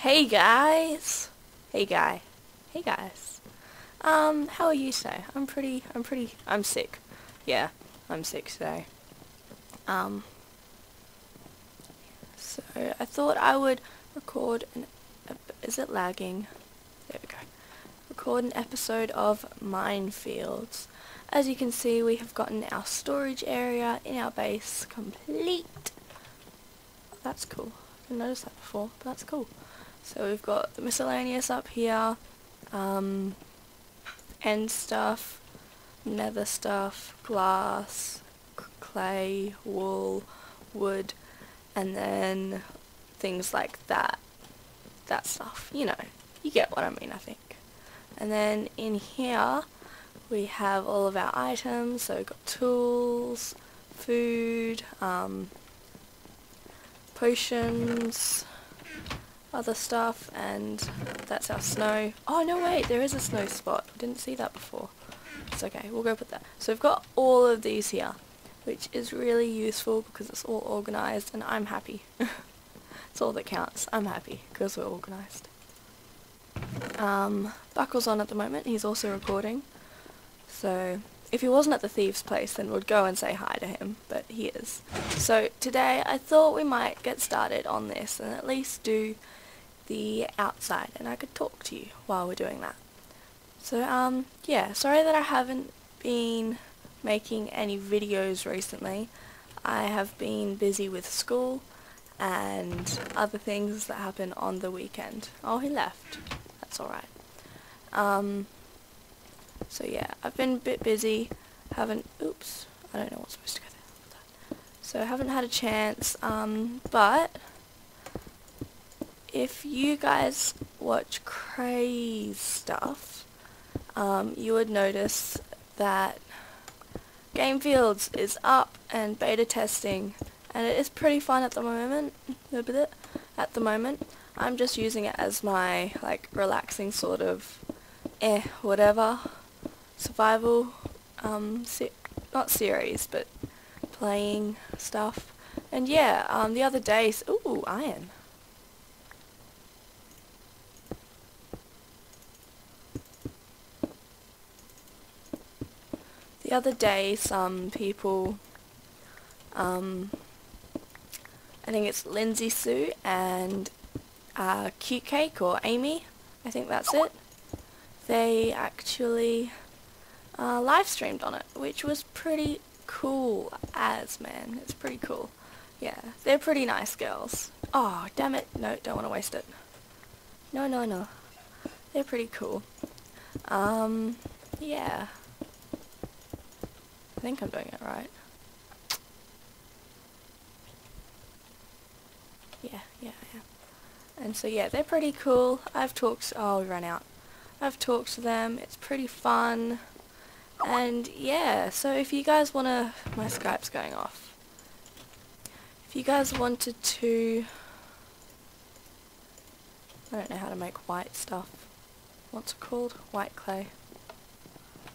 Hey guys! Hey guy. Hey guys. Um, how are you today? I'm pretty, I'm pretty, I'm sick. Yeah, I'm sick today. Um, so I thought I would record an, is it lagging? There we go. Record an episode of Minefields. As you can see, we have gotten our storage area in our base complete. That's cool. I didn't notice that before, but that's cool. So we've got the miscellaneous up here, um, end stuff, nether stuff, glass, clay, wool, wood, and then things like that. That stuff, you know, you get what I mean I think. And then in here we have all of our items, so we've got tools, food, um, potions, other stuff, and that's our snow. Oh no wait, there is a snow spot. Didn't see that before. It's okay, we'll go put that. So we've got all of these here, which is really useful because it's all organised and I'm happy. it's all that counts. I'm happy because we're organised. Um, Buckle's on at the moment, he's also recording. So if he wasn't at the thieves place then we'd go and say hi to him, but he is. So today I thought we might get started on this and at least do the outside and I could talk to you while we're doing that. So um yeah, sorry that I haven't been making any videos recently. I have been busy with school and other things that happen on the weekend. Oh, he left. That's alright. Um, so yeah, I've been a bit busy. Haven't, oops, I don't know what's supposed to go there. So I haven't had a chance, um, but if you guys watch crazy stuff, um, you would notice that Game Fields is up and beta testing and it is pretty fun at the moment at the moment. I'm just using it as my like relaxing sort of eh whatever survival um se not series but playing stuff. And yeah um the other day ooh iron the other day some people um I think it's Lindsay Sue and uh, Cute Cake or Amy, I think that's it. They actually uh, live streamed on it, which was pretty cool as, man. It's pretty cool. Yeah, they're pretty nice girls. Oh, damn it. No, don't want to waste it. No, no, no. They're pretty cool. Um, yeah. I think I'm doing it right. Yeah, yeah, yeah. And so yeah, they're pretty cool. I've talked, oh we ran out. I've talked to them, it's pretty fun. And yeah, so if you guys want to, my Skype's going off. If you guys wanted to, I don't know how to make white stuff. What's it called? White clay.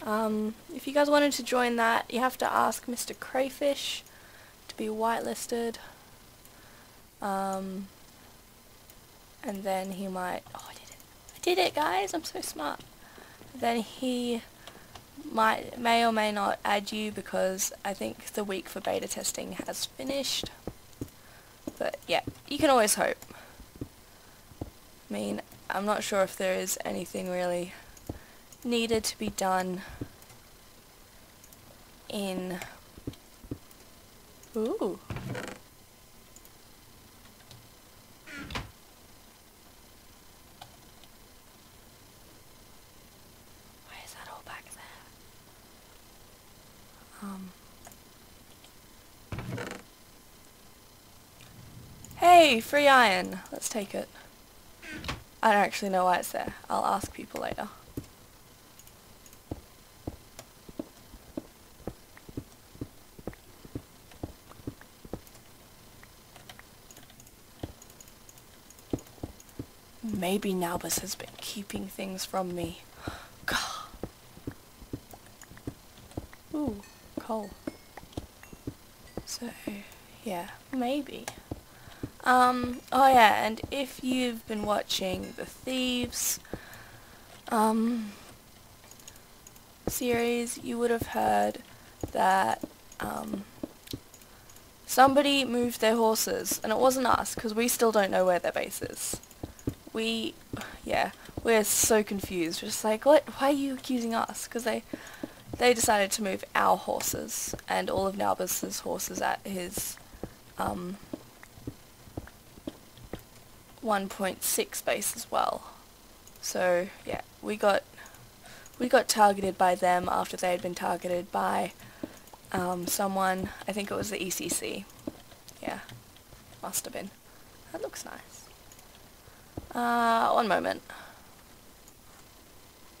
Um, if you guys wanted to join that, you have to ask Mr. Crayfish to be whitelisted. Um, and then he might, oh I did it, I did it guys, I'm so smart. Then he might, may or may not add you because I think the week for beta testing has finished. But yeah, you can always hope. I mean, I'm not sure if there is anything really needed to be done in... Ooh. Why is that all back there um. Hey, free iron. Let's take it. I don't actually know why it's there. I'll ask people later. Maybe Nalbis has been keeping things from me. God. Ooh coal. So, yeah, maybe. Um, oh yeah, and if you've been watching The Thieves, um, series, you would have heard that, um, somebody moved their horses, and it wasn't us, because we still don't know where their base is. We, yeah, we're so confused. We're just like, what, why are you accusing us? Because they, they decided to move our horses, and all of Nalbis's horses at his, um, 1.6 base as well. So, yeah, we got, we got targeted by them after they had been targeted by um, someone, I think it was the ECC. Yeah, must have been. That looks nice. Uh, one moment.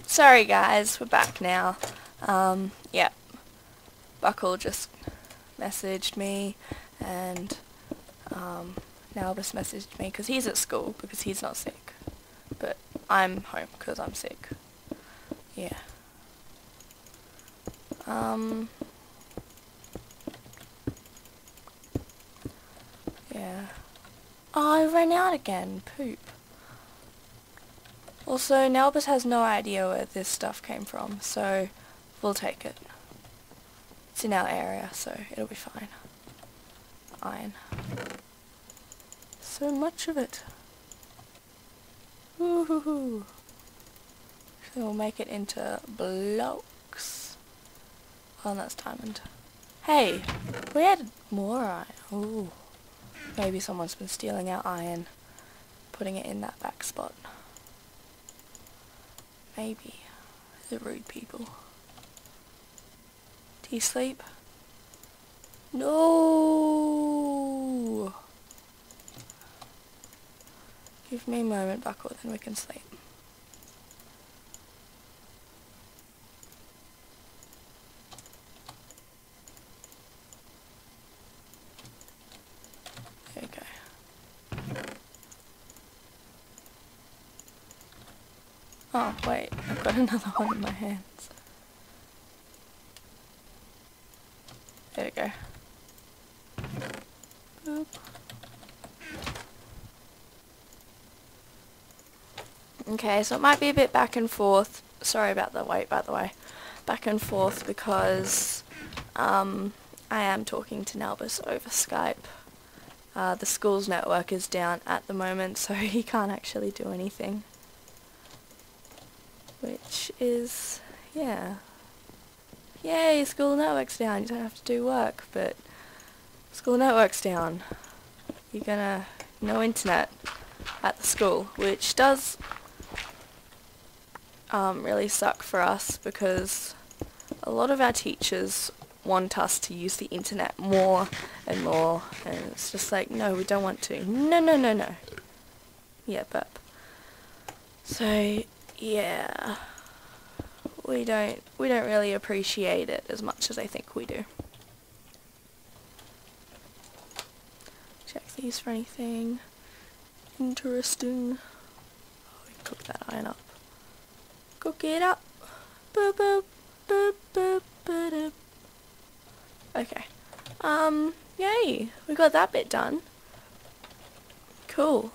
Sorry guys, we're back now. Um, yeah. Buckle just messaged me and um, Nalbis messaged me because he's at school because he's not sick. But I'm home because I'm sick. Yeah. Um, Yeah. Oh, I ran out again. Poop. Also, Nalbis has no idea where this stuff came from, so we'll take it. It's in our area, so it'll be fine. Iron. So much of it. Woohoo! So we'll make it into blocks. Oh, that's diamond. Hey, we had more iron. Ooh. Maybe someone's been stealing our iron, putting it in that back spot. Maybe. The rude people. Do you sleep? No! Give me a moment, Buckle, then we can sleep. Oh, wait, I've got another one in my hands. There we go. Boop. Okay, so it might be a bit back and forth. Sorry about the wait, by the way. Back and forth because um, I am talking to Nalbis over Skype. Uh, the school's network is down at the moment, so he can't actually do anything which is, yeah, yay, school network's down, you don't have to do work, but school network's down. You're gonna, no internet at the school, which does um, really suck for us because a lot of our teachers want us to use the internet more and more and it's just like no we don't want to. No no no no. Yeah but so yeah, we don't we don't really appreciate it as much as I think we do. Check these for anything interesting. Oh, cook that iron up. Cook it up. Boop boop boop boop boop. Okay. Um. Yay! We got that bit done. Cool.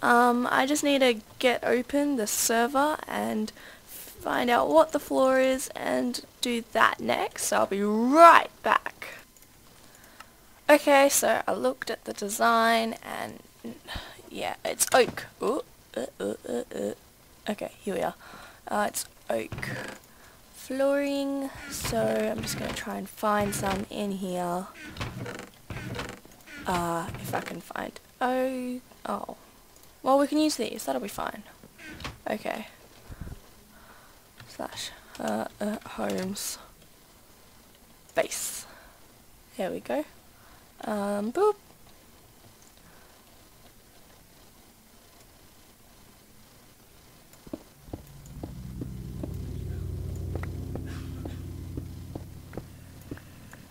Um, I just need to get open the server and find out what the floor is and do that next. I'll be right back. Okay, so I looked at the design and yeah, it's oak. Ooh, uh, uh, uh, uh. okay, here we are. Uh, it's oak flooring, so I'm just going to try and find some in here. Uh, if I can find... Oh, oh. Well, we can use these. That'll be fine. Okay. Slash uh, uh, homes base. There we go. Um, boop.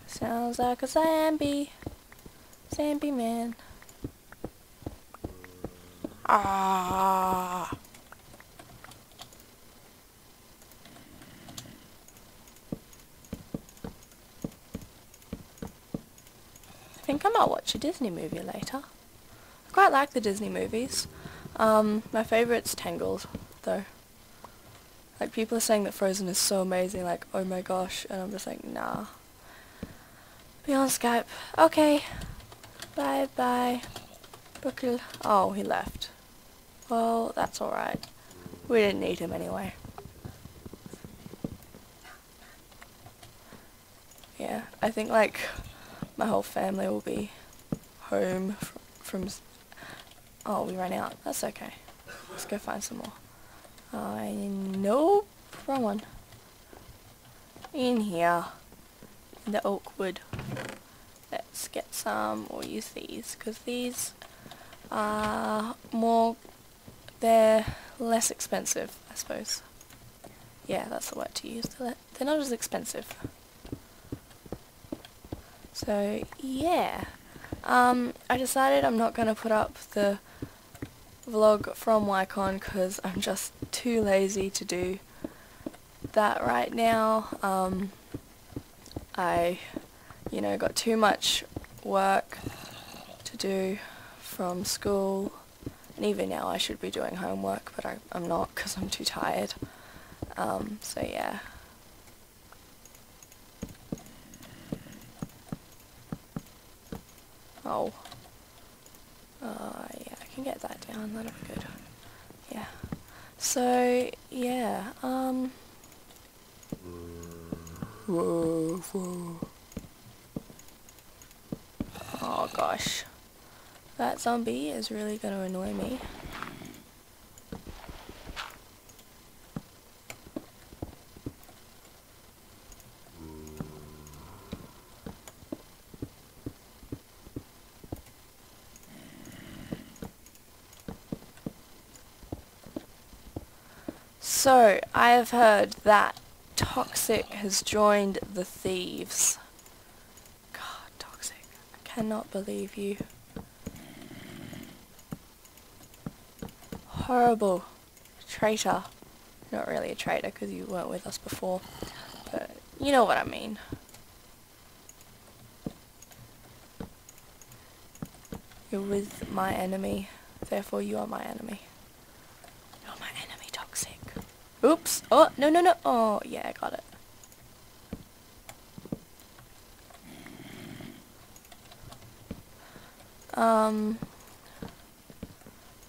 Sounds like a zombie. Zombie man. Ah. I think I might watch a Disney movie later. I quite like the Disney movies. Um, my favourite's Tangled, though. Like, people are saying that Frozen is so amazing, like, oh my gosh, and I'm just like, nah. Be on Skype. Okay. Bye bye. Buckle. Oh, he left. Well, that's alright. We didn't need him anyway. Yeah, I think like my whole family will be home from, from oh we ran out. That's okay. Let's go find some more. I uh, nope wrong one. In here in the oak wood. Let's get some or use these because these are more they're less expensive I suppose. Yeah that's the word to use. They're not as expensive. So yeah. Um, I decided I'm not going to put up the vlog from Wycon because I'm just too lazy to do that right now. Um, I, you know, got too much work to do from school and even now I should be doing homework but I, am not because I'm too tired. Um, so yeah. Oh. Uh, yeah, I can get that down. That'll be good. Yeah. So, yeah, um... Whoa, whoa. Oh gosh. That zombie is really going to annoy me. So, I have heard that Toxic has joined the Thieves. God, Toxic. I cannot believe you. Horrible. Traitor. Not really a traitor because you weren't with us before. But you know what I mean. You're with my enemy, therefore you are my enemy. You're my enemy, Toxic. Oops. Oh, no, no, no. Oh, yeah, I got it. Um,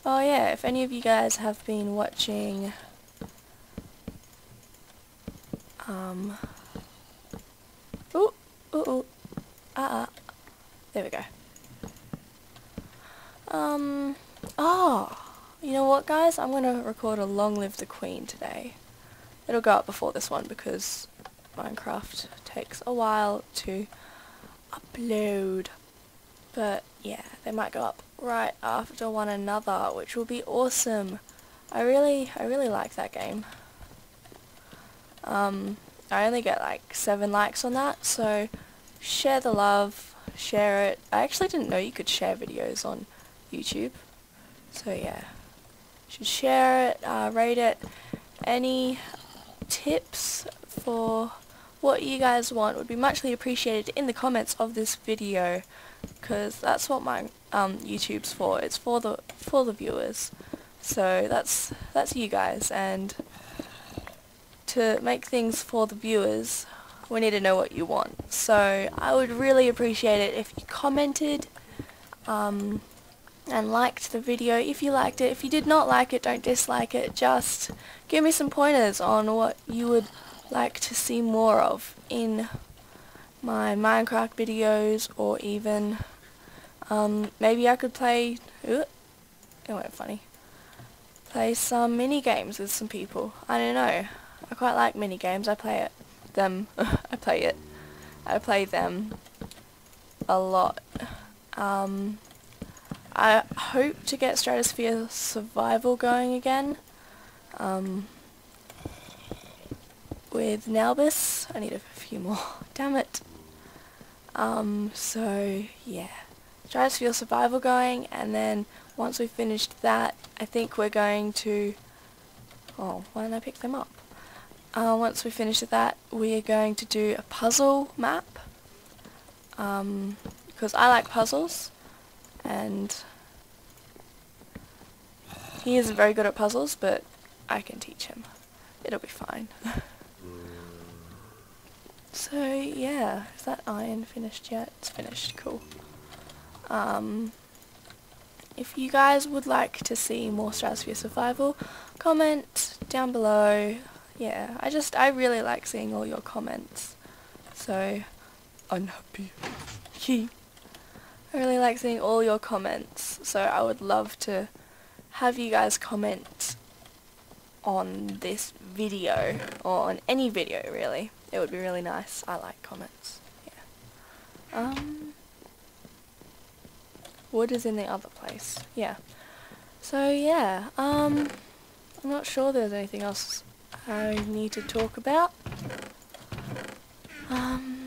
oh yeah, if any of you guys have been watching, um, ooh, ooh, ooh, ah, ah, there we go. Um, oh, you know what guys, I'm going to record a Long Live the Queen today. It'll go up before this one because Minecraft takes a while to upload. But yeah, they might go up right after one another, which will be awesome. I really, I really like that game. Um, I only get like 7 likes on that, so share the love, share it. I actually didn't know you could share videos on YouTube. So yeah should share it, uh, rate it. Any tips for what you guys want would be muchly appreciated in the comments of this video because that's what my um, YouTube's for. It's for the for the viewers. So that's that's you guys and to make things for the viewers we need to know what you want. So I would really appreciate it if you commented um, and liked the video if you liked it. If you did not like it, don't dislike it. Just give me some pointers on what you would like to see more of in my Minecraft videos or even um, maybe I could play ooh, it went funny. Play some mini games with some people. I don't know. I quite like mini games. I play it them. I play it. I play them a lot. Um, I hope to get Stratosphere Survival going again. Um, with Nalbis. I need a few more. Damn it. Um, so, yeah. Stratosphere Survival going, and then once we've finished that, I think we're going to... Oh, why didn't I pick them up? Uh, once we finish that, we are going to do a puzzle map. Um, because I like puzzles and He isn't very good at puzzles, but I can teach him. It'll be fine. so yeah, is that iron finished yet? It's finished, cool. Um, if you guys would like to see more Stratosphere Survival, comment down below. Yeah, I just, I really like seeing all your comments. So, unhappy. I really like seeing all your comments, so I would love to have you guys comment on this video, or on any video really. It would be really nice. I like comments. Yeah. Um, wood is in the other place. Yeah. So yeah, um, I'm not sure there's anything else I need to talk about. Um,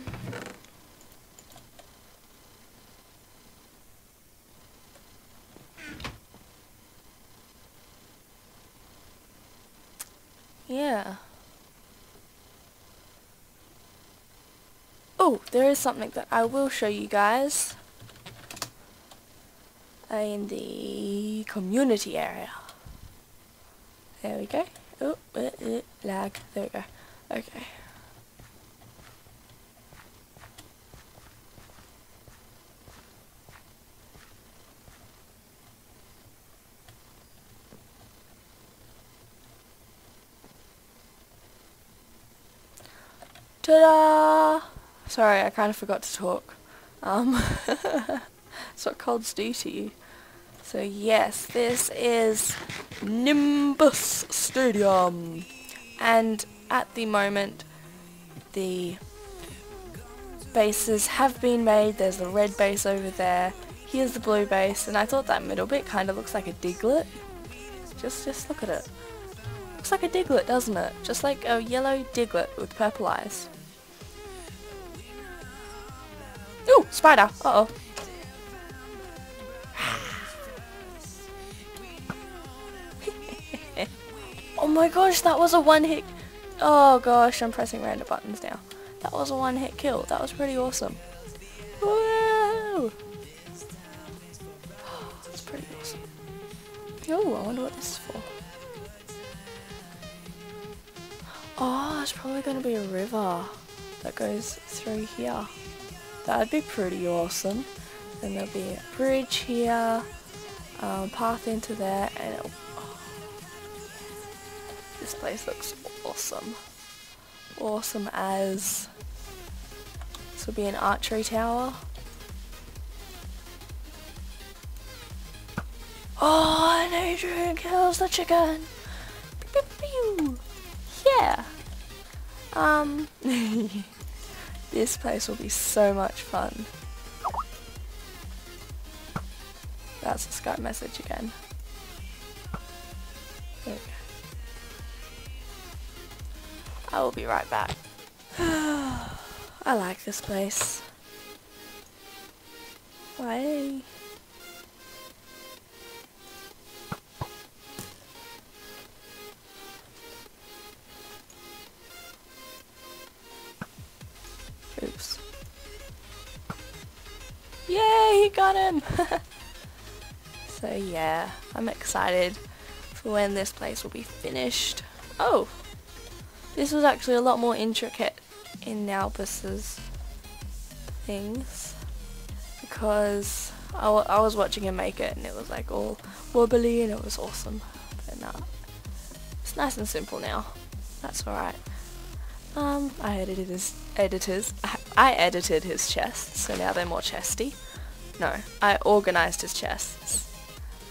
Yeah. Oh, there is something that I will show you guys in the community area. There we go. Oh, uh, uh, lag. There we go. Okay. Ta-da! Sorry, I kind of forgot to talk. Um, that's what colds do to you. So yes, this is Nimbus Stadium. And at the moment, the bases have been made. There's the red base over there. Here's the blue base. And I thought that middle bit kind of looks like a Diglett. Just, just look at it. Looks like a Diglett, doesn't it? Just like a yellow Diglett with purple eyes. Spider! Uh-oh. oh my gosh, that was a one-hit... Oh gosh, I'm pressing random buttons now. That was a one-hit kill. That was pretty awesome. Whoa! That's pretty awesome. Oh, I wonder what this is for. Oh, it's probably going to be a river that goes through here. That'd be pretty awesome. Then there'll be a bridge here, um, path into there, and oh, this place looks awesome. Awesome as this will be an archery tower. Oh, Adrian kills the chicken. Pew, pew, pew. Yeah. Um, this place will be so much fun. That's a Skype message again. I will be right back. I like this place. Why? Yay, he got him! so yeah, I'm excited for when this place will be finished. Oh! This was actually a lot more intricate in Nalbis's things because I, I was watching him make it and it was like all wobbly and it was awesome. But no, it's nice and simple now. That's alright. Um, I edited his editors. Edited his chests, so now they're more chesty. No, I organized his chests.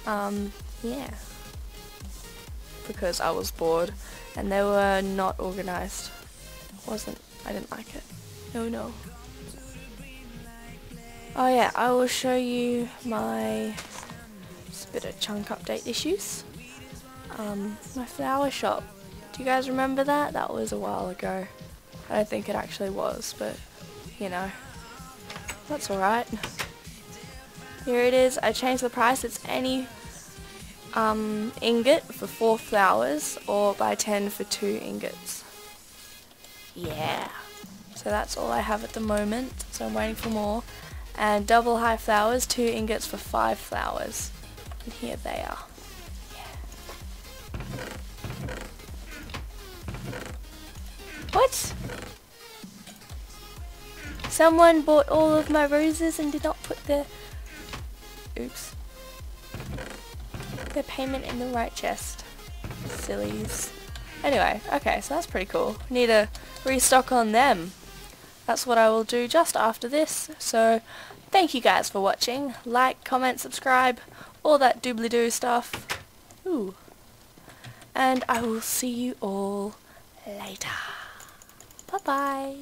Um, yeah. Because I was bored and they were not organized. wasn't. I didn't like it. No, no. Oh yeah, I will show you my bit of chunk update issues. Um, my flower shop do you guys remember that? That was a while ago. I don't think it actually was, but, you know, that's alright. Here it is, I changed the price, it's any um, ingot for 4 flowers or by 10 for 2 ingots. Yeah. So that's all I have at the moment, so I'm waiting for more. And double high flowers, 2 ingots for 5 flowers. And here they are. What? Someone bought all of my roses and did not put their... Oops. Their payment in the right chest. Sillies. Anyway, okay, so that's pretty cool. Need to restock on them. That's what I will do just after this. So, thank you guys for watching. Like, comment, subscribe, all that doobly-doo stuff. Ooh. And I will see you all later. Bye-bye.